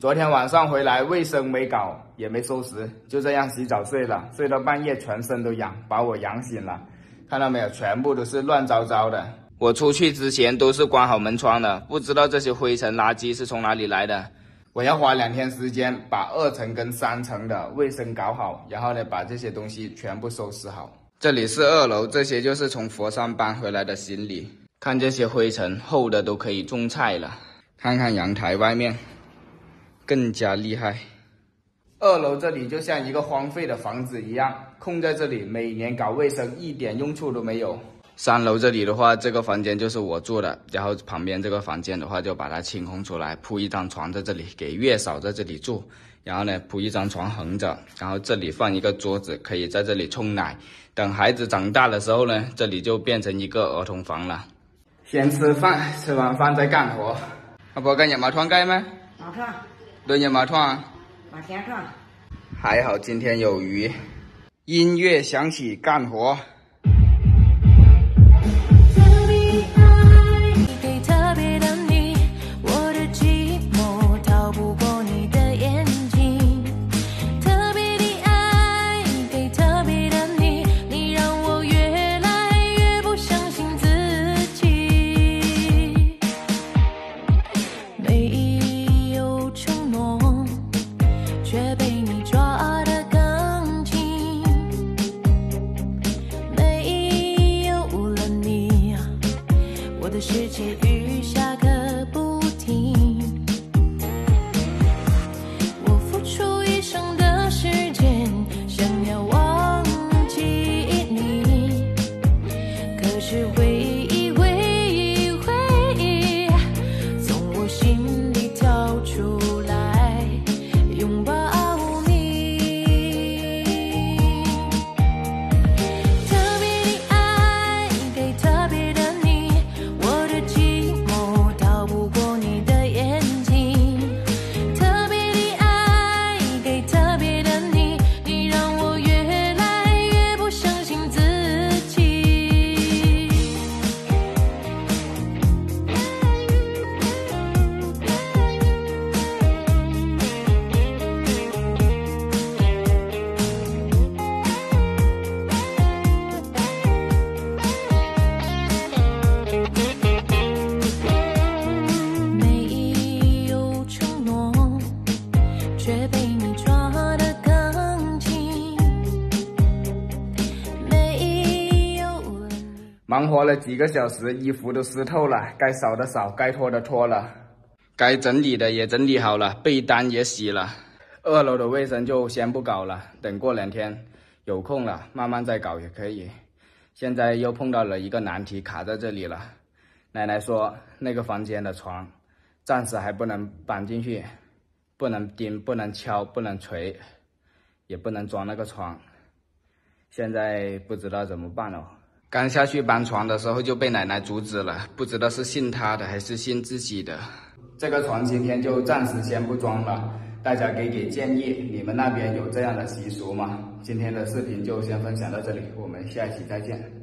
昨天晚上回来，卫生没搞，也没收拾，就这样洗澡睡了，睡到半夜全身都痒，把我痒醒了。看到没有，全部都是乱糟糟的。我出去之前都是关好门窗的，不知道这些灰尘垃圾是从哪里来的。我要花两天时间把二层跟三层的卫生搞好，然后呢，把这些东西全部收拾好。这里是二楼，这些就是从佛山搬回来的行李。看这些灰尘，厚的都可以种菜了。看看阳台外面，更加厉害。二楼这里就像一个荒废的房子一样，空在这里，每年搞卫生一点用处都没有。三楼这里的话，这个房间就是我住的，然后旁边这个房间的话就把它清空出来，铺一张床在这里，给月嫂在这里住。然后呢，铺一张床横着，然后这里放一个桌子，可以在这里冲奶。等孩子长大的时候呢，这里就变成一个儿童房了。先吃饭，吃完饭再干活。阿婆，干日冇窗盖吗？冇创。炖日冇创。马天创。还好今天有鱼。音乐响起，干活。世界忙活了几个小时，衣服都湿透了，该扫的扫，该拖的拖了，该整理的也整理好了，被单也洗了。二楼的卫生就先不搞了，等过两天有空了慢慢再搞也可以。现在又碰到了一个难题，卡在这里了。奶奶说那个房间的床暂时还不能搬进去，不能钉，不能敲，不能锤，也不能装那个床。现在不知道怎么办了。刚下去搬床的时候就被奶奶阻止了，不知道是信她的还是信自己的。这个床今天就暂时先不装了，大家给给建议，你们那边有这样的习俗吗？今天的视频就先分享到这里，我们下一期再见。